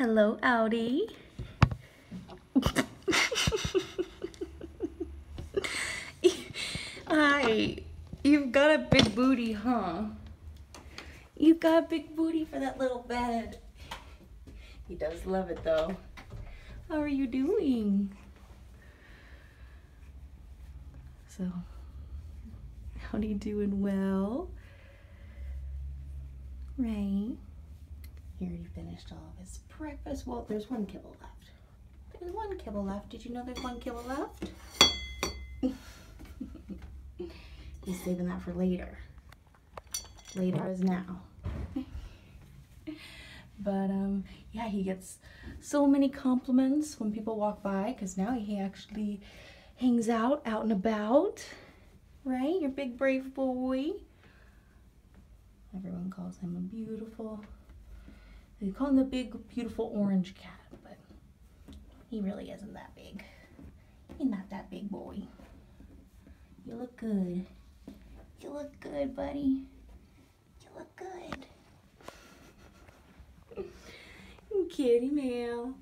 Hello, Audi. Hi. You've got a big booty, huh? You've got a big booty for that little bed. He does love it though. How are you doing? So, how are you doing well? Right. He already finished all of his breakfast. Well, there's one kibble left. There's one kibble left. Did you know there's one kibble left? He's saving that for later. Later is now. but um, yeah, he gets so many compliments when people walk by because now he actually hangs out, out and about. Right? Your big brave boy. Everyone calls him a beautiful, they call him the big beautiful orange cat, but he really isn't that big. He's not that big boy. You look good. You look good, buddy. You look good. Kitty mail.